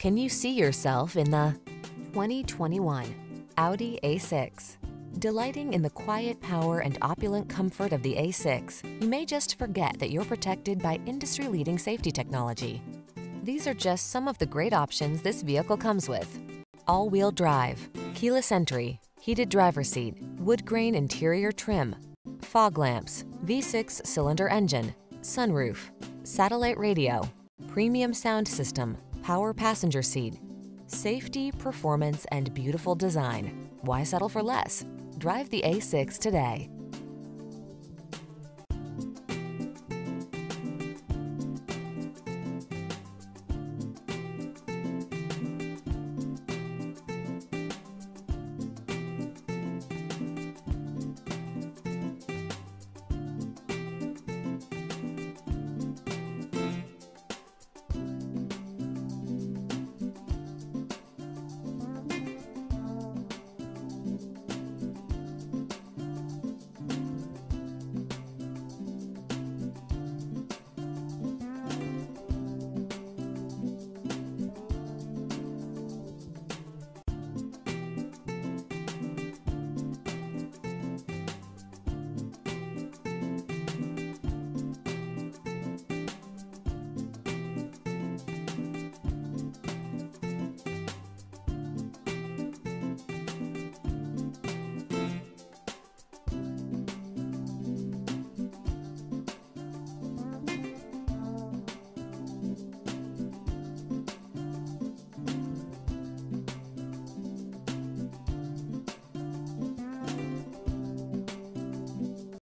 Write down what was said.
Can you see yourself in the 2021 Audi A6? Delighting in the quiet power and opulent comfort of the A6, you may just forget that you're protected by industry-leading safety technology. These are just some of the great options this vehicle comes with. All-wheel drive, keyless entry, heated driver seat, wood grain interior trim, fog lamps, V6 cylinder engine, sunroof, satellite radio, premium sound system, power passenger seat. Safety, performance, and beautiful design. Why settle for less? Drive the A6 today.